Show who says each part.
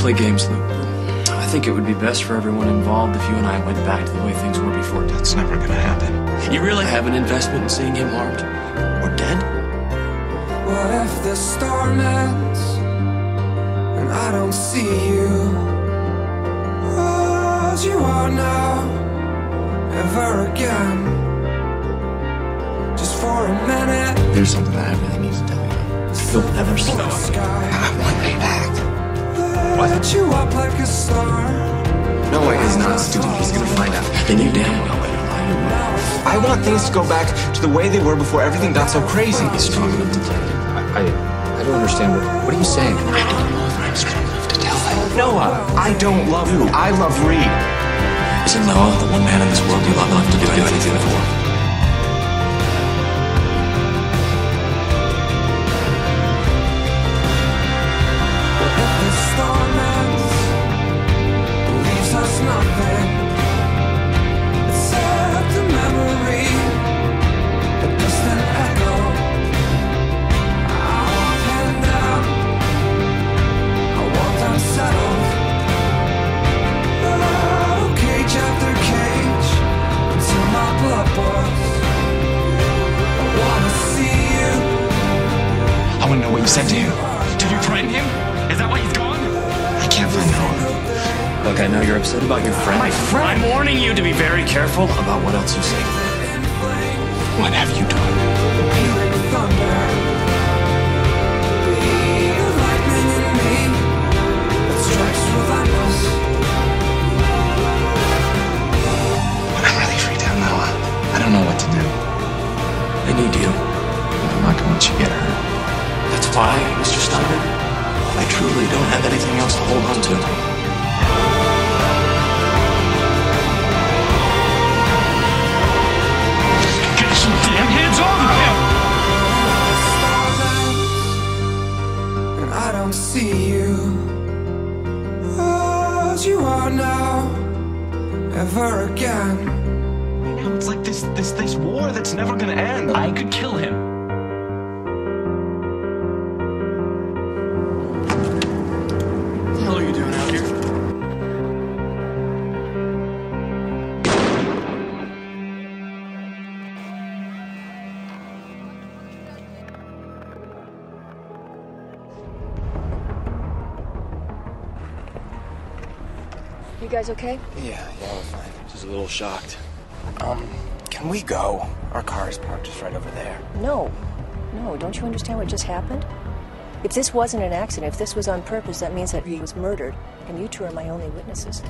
Speaker 1: play games, Luke. I think it would be best for everyone involved if you and I went back to the way things were before.
Speaker 2: That's never gonna happen.
Speaker 1: You really have an investment in seeing him harmed or dead?
Speaker 3: What if the storm ends and I don't see you as you are now, ever again? Just for a minute,
Speaker 1: There's something that I really need to tell you. You'll never see
Speaker 3: lit you up like a star.
Speaker 1: No way he's not stupid. He's gonna find out. Then you damn well better lie.
Speaker 3: Now it's
Speaker 2: I want things to go back to the way they were before everything got so crazy.
Speaker 1: He's strong enough to tell you.
Speaker 4: I, I don't understand. What, what are you saying?
Speaker 1: I don't know if I'm strong enough to tell him.
Speaker 2: Noah, I don't love you. I love Reid.
Speaker 1: Isn't Noah the one man in this world you love enough to do anything for?
Speaker 2: What you said to him. Did you threaten him? Is that why he's gone? I can't find Noah.
Speaker 1: Look, I know you're upset about your friend.
Speaker 2: My friend?
Speaker 1: I'm warning you to be very careful about what else you say.
Speaker 2: What have you done?
Speaker 1: Why, Mr. Steiner, I truly don't have anything else to hold on to.
Speaker 2: Get some damn hands off of him!
Speaker 3: And I don't see you as you are now, ever again.
Speaker 2: Now it's like this, this, this war that's never gonna end. I could kill him.
Speaker 5: You guys okay?
Speaker 2: Yeah, yeah, we're fine. Just a little shocked. Um, can we go? Our car is parked just right over there.
Speaker 5: No. No, don't you understand what just happened? If this wasn't an accident, if this was on purpose, that means that he was murdered, and you two are my only witnesses.